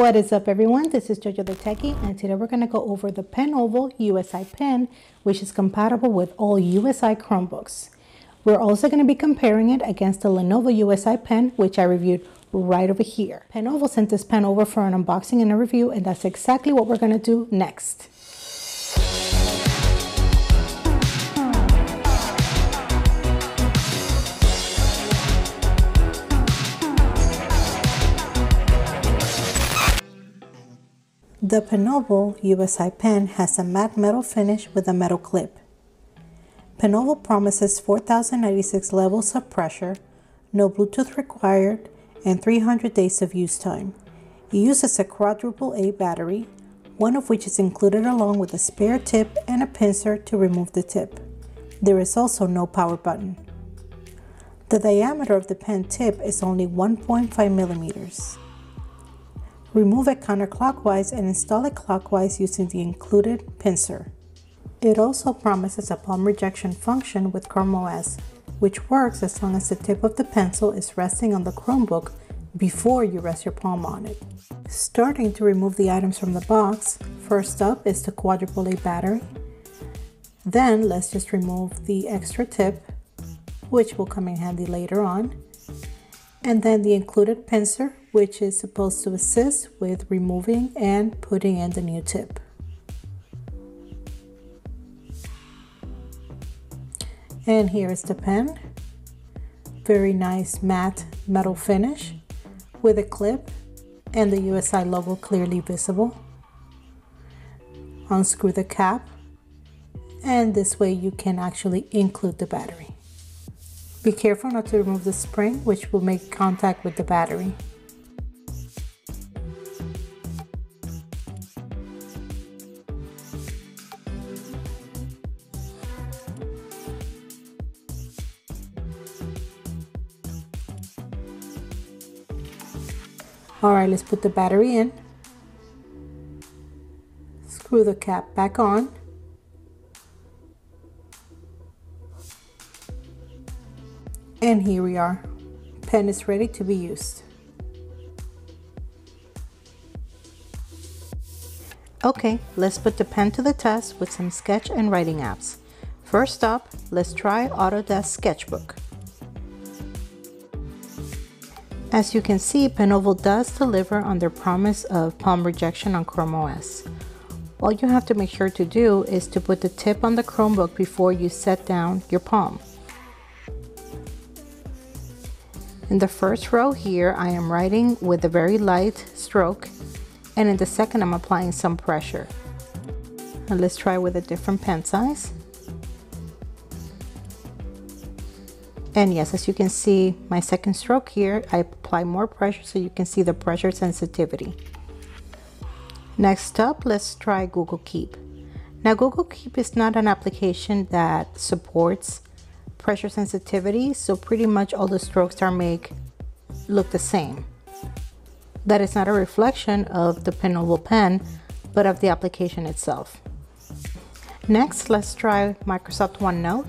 What is up everyone? This is Jojo the Techie and today we're going to go over the Penoval USI Pen which is compatible with all USI Chromebooks. We're also going to be comparing it against the Lenovo USI Pen which I reviewed right over here. Penoval sent this pen over for an unboxing and a review and that's exactly what we're going to do next. The Penoval USI pen has a matte metal finish with a metal clip. Penoval promises 4096 levels of pressure, no Bluetooth required, and 300 days of use time. It uses a quadruple A battery, one of which is included along with a spare tip and a pincer to remove the tip. There is also no power button. The diameter of the pen tip is only 1.5 millimeters. Remove it counterclockwise and install it clockwise using the included pincer. It also promises a palm rejection function with Chrome OS, which works as long as the tip of the pencil is resting on the Chromebook before you rest your palm on it. Starting to remove the items from the box, first up is the quadruple A battery. Then let's just remove the extra tip, which will come in handy later on and then the included pincer which is supposed to assist with removing and putting in the new tip. And here is the pen. Very nice matte metal finish with a clip and the USI logo clearly visible. Unscrew the cap and this way you can actually include the battery. Be careful not to remove the spring which will make contact with the battery. Alright, let's put the battery in. Screw the cap back on. And here we are. Pen is ready to be used. Okay, let's put the pen to the test with some sketch and writing apps. First up, let's try Autodesk Sketchbook. As you can see, Penoval does deliver on their promise of palm rejection on Chrome OS. All you have to make sure to do is to put the tip on the Chromebook before you set down your palm. In the first row here, I am writing with a very light stroke, and in the second, I'm applying some pressure. Now let's try with a different pen size. And yes, as you can see, my second stroke here, I apply more pressure so you can see the pressure sensitivity. Next up, let's try Google Keep. Now, Google Keep is not an application that supports pressure sensitivity, so pretty much all the strokes are made look the same. That is not a reflection of the Penoval pen, but of the application itself. Next, let's try Microsoft OneNote.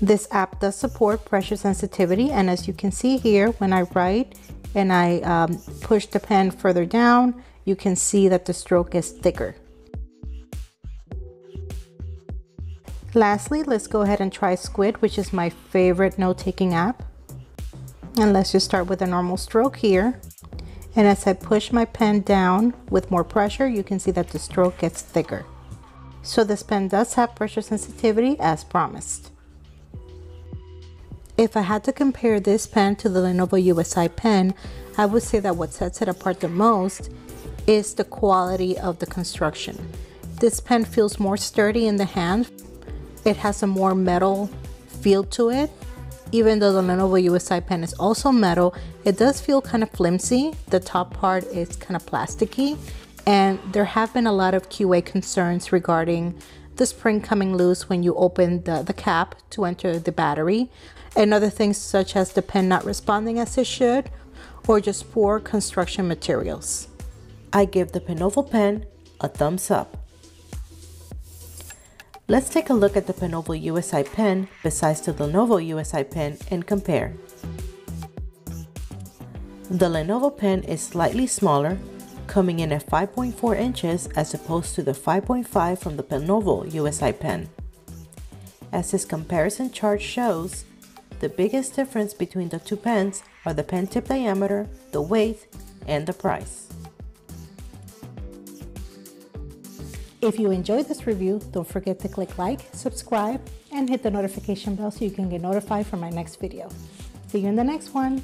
This app does support pressure sensitivity, and as you can see here, when I write and I um, push the pen further down, you can see that the stroke is thicker. Lastly, let's go ahead and try Squid, which is my favorite note-taking app. And let's just start with a normal stroke here. And as I push my pen down with more pressure, you can see that the stroke gets thicker. So this pen does have pressure sensitivity as promised. If I had to compare this pen to the Lenovo USI pen, I would say that what sets it apart the most is the quality of the construction. This pen feels more sturdy in the hand it has a more metal feel to it. Even though the Lenovo USI pen is also metal, it does feel kind of flimsy. The top part is kind of plasticky. And there have been a lot of QA concerns regarding the spring coming loose when you open the, the cap to enter the battery. And other things such as the pen not responding as it should, or just poor construction materials. I give the Penoval pen a thumbs up. Let's take a look at the Penoval USI pen besides the Lenovo USI pen and compare. The Lenovo pen is slightly smaller, coming in at 5.4 inches as opposed to the 5.5 from the Penoval USI pen. As this comparison chart shows, the biggest difference between the two pens are the pen tip diameter, the weight, and the price. If you enjoyed this review, don't forget to click like, subscribe, and hit the notification bell so you can get notified for my next video. See you in the next one.